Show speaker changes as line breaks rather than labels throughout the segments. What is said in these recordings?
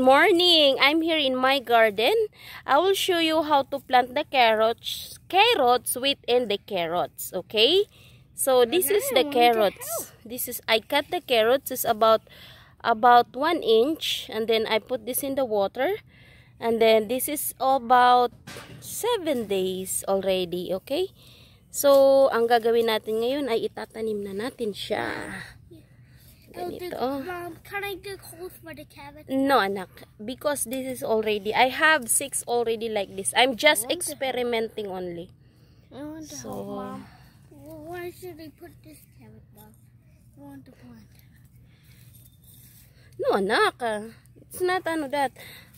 morning. I'm here in my garden. I will show you how to plant the carrots carrots within the carrots okay? So this is the carrots. this is i cut the carrots is about about one inch and then i put this in the water. And then this is about seven days already okay? So ang gagawin natin ngayon ay itatanim na natin siya Ganito.
Oh, the, Mom, can I dig holes for the carrots?
No, anak. Because this is already, I have six already like this. I'm just experimenting only.
I want to
So-
help, Mom. Where should I put this carrot, Mom? I want to plant.
No, anak. It's not ano that.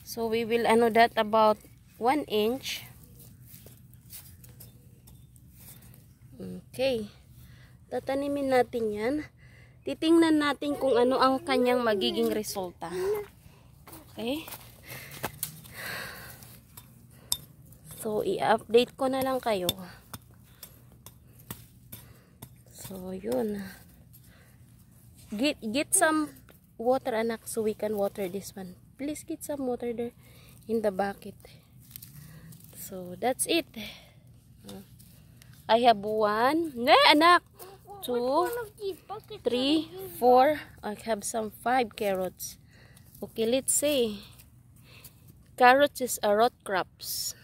So, we will ano that about one inch. Okay. Tatanimin natin yan. Titingnan natin kung ano ang kanyang magiging resulta. Okay? So, i-update ko na lang kayo. So, yun. Get, get some water, anak, so we can water this one. Please get some water there in the bucket. So, that's it. I have one. Ne, anak. Two, three, four. I have some five carrots. Okay, let's see. Carrots is a root crops.